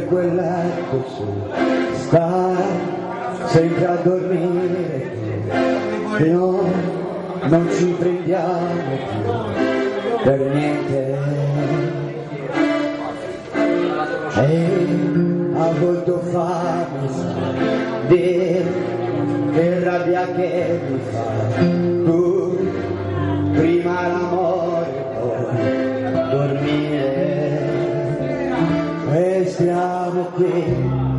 tutto su, stai sempre a dormire. Tu, no, non ci prendiamo più per niente. E a volte fammi sa di che rabbia che mi fa. Tu stiamo qui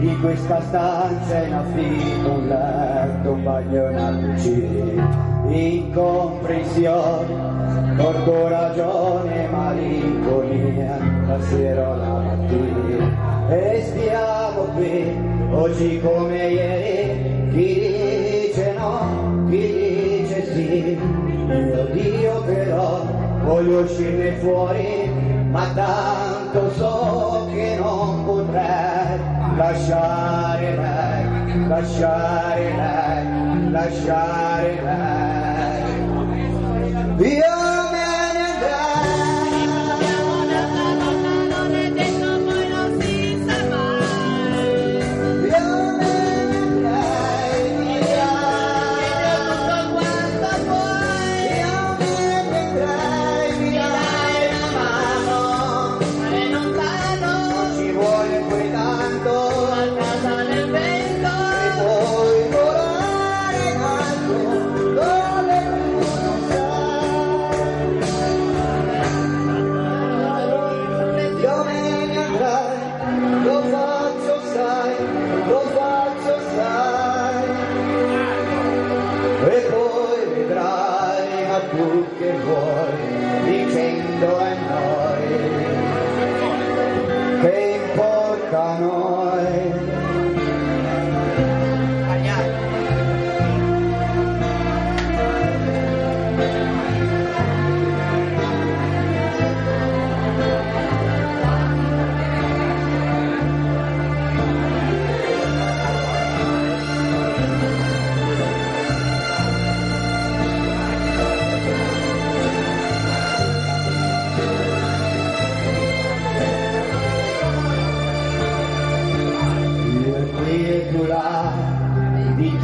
in questa stanza in affitto un letto un bagno una cucina. Incomprensione torto ragione malinconia la sera la mattina. E stiamo qui oggi come ieri. Chi dice no chi dice sì. Io Dio però voglio uscirne fuori ma tanto so che non potrei lasciare lei lasciare lei lasciare lei. Io che vuoi dicendo a noi che importa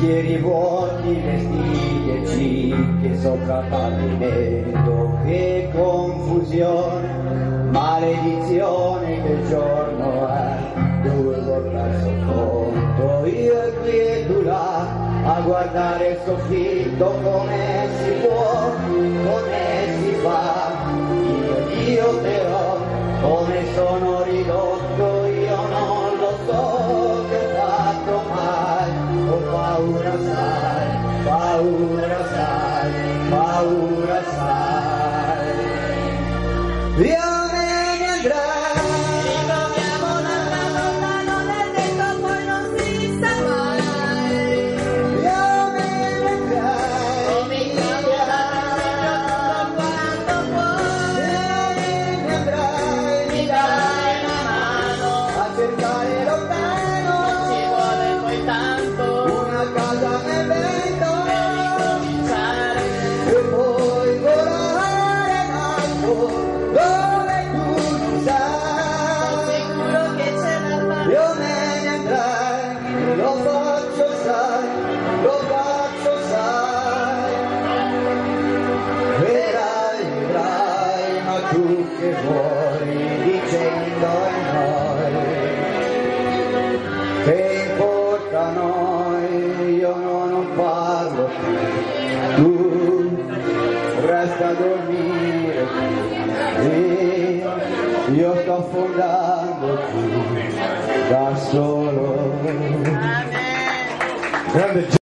bicchieri vuoti, vestiti e cicche sopra pavimento, che confusione, maledizione che giorno è, l'ho perso conto. Io e qui e tu là, a guardare il soffitto come si può, come si fa. Io, io però, come sono paura, sai, paura, sai. Io Tu resta a dormire. E io sto affondando qui da solo. Amen.